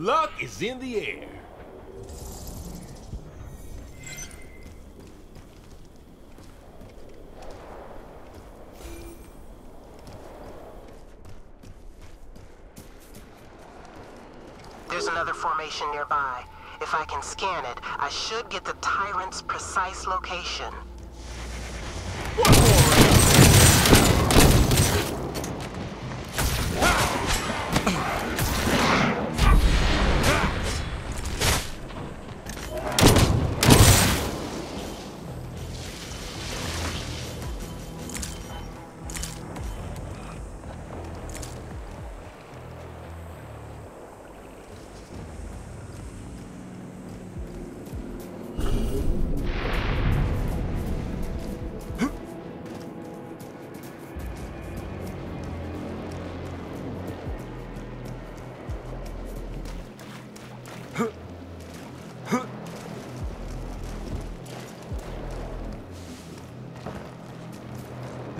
Luck is in the air. There's another formation nearby. If I can scan it, I should get the Tyrant's precise location. One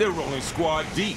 They're rolling squad deep.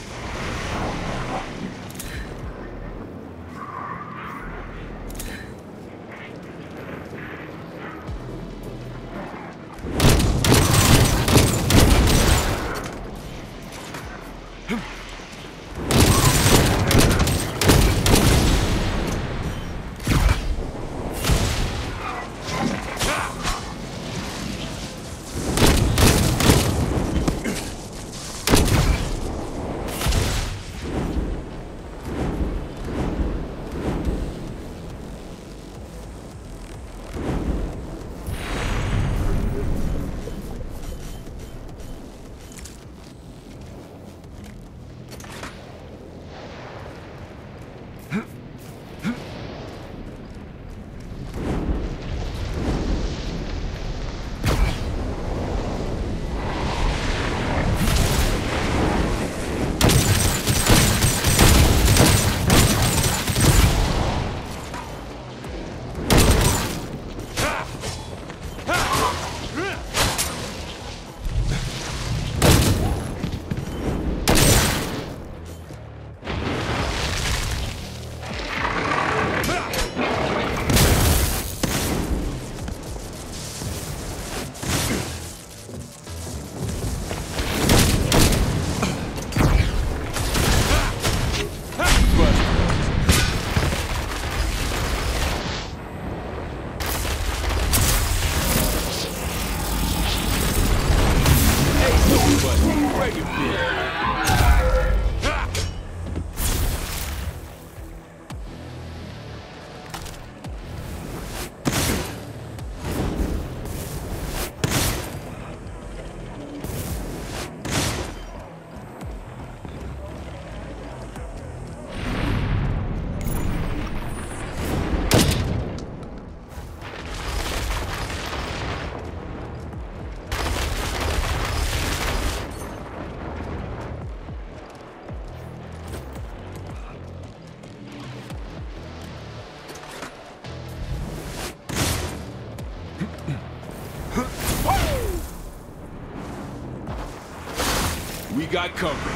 Got company.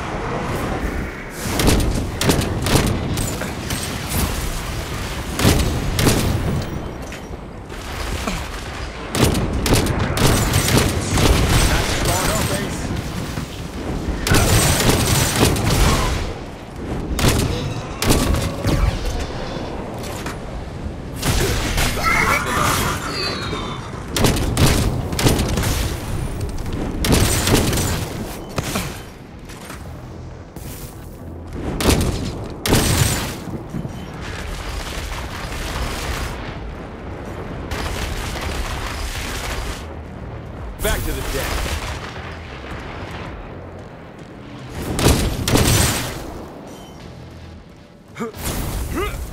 Huh?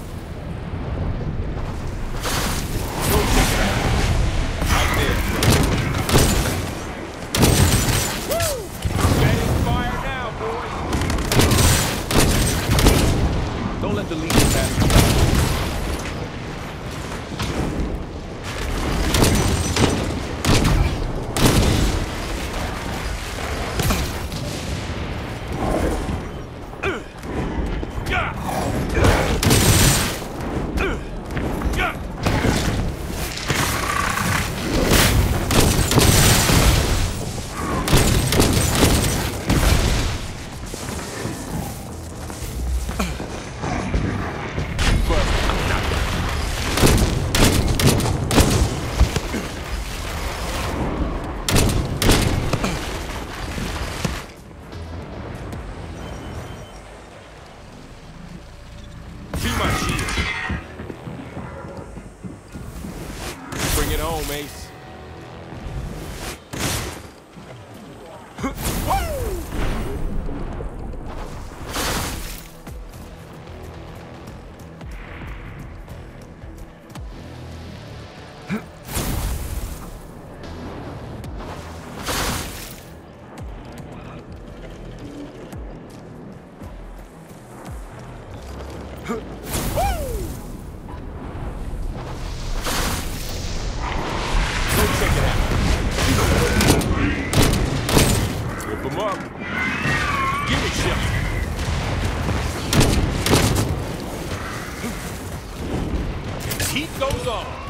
Goes on.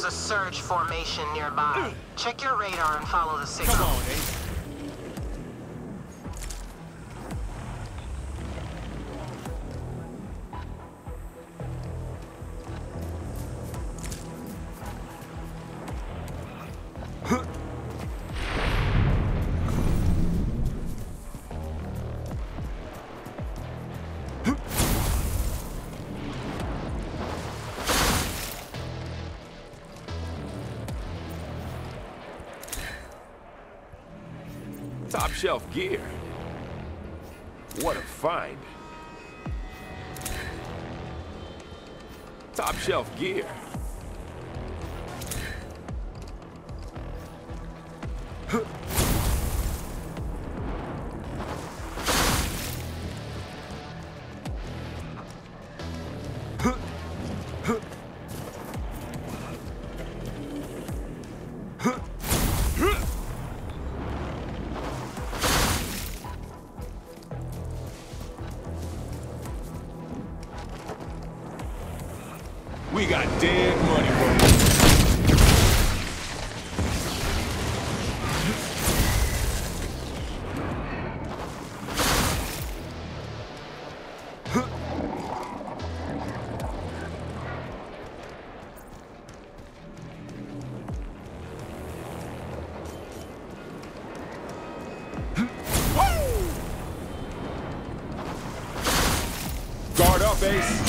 There's a surge formation nearby. Check your radar and follow the signal. Come on, Ace. Top shelf gear. What a find. Top shelf gear. We got dead money. Guard up, Ace.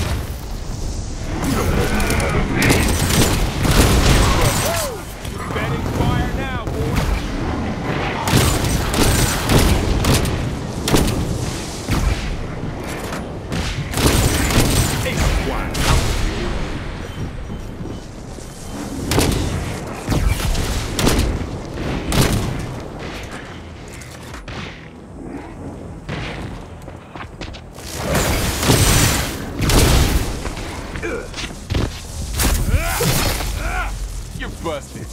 Busted.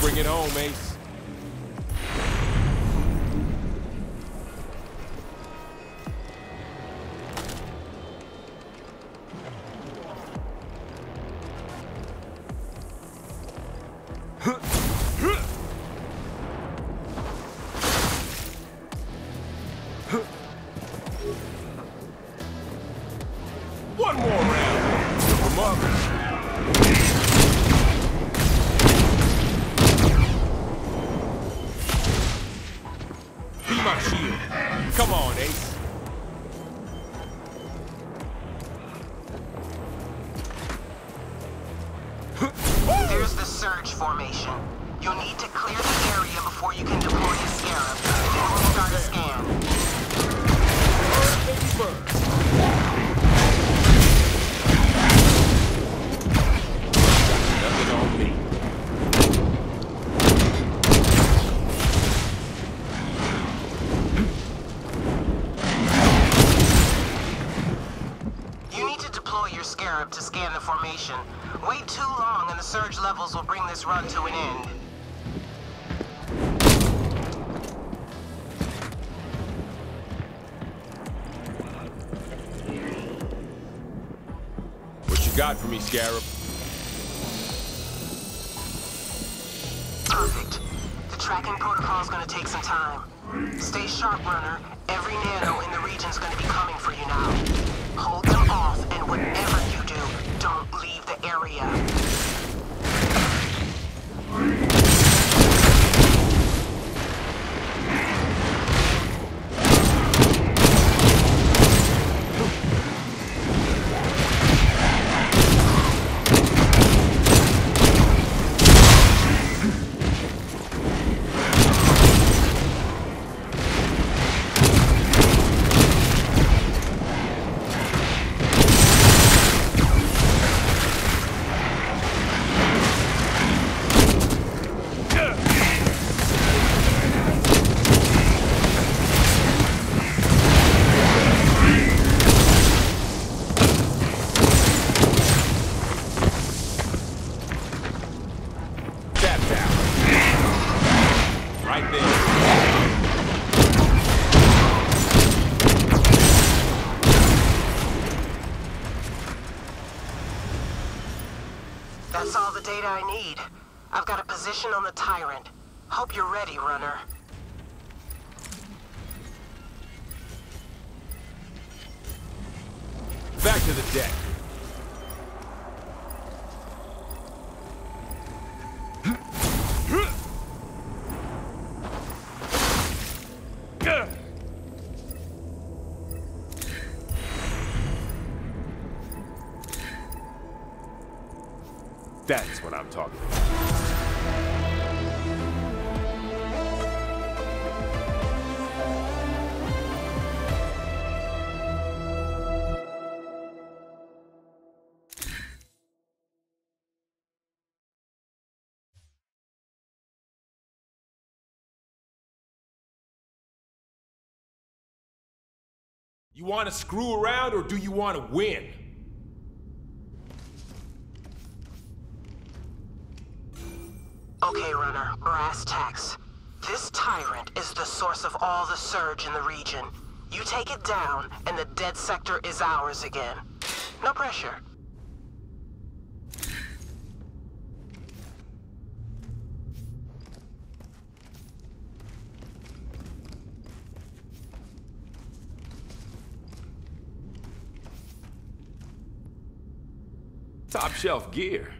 Bring it home, Ace. One more round. Whip scan the formation. Wait too long and the surge levels will bring this run to an end. What you got for me, Scarab? Perfect. The tracking protocol's gonna take some time. Stay sharp, runner. Every nano in the region's gonna be coming for you now. Hold them off, and whatever you area. That's all the data I need. I've got a position on the Tyrant. Hope you're ready, runner. Back to the deck. That's what I'm talking about. You want to screw around or do you want to win? Okay, runner, brass tacks. This tyrant is the source of all the surge in the region. You take it down, and the dead sector is ours again. No pressure. Top shelf gear.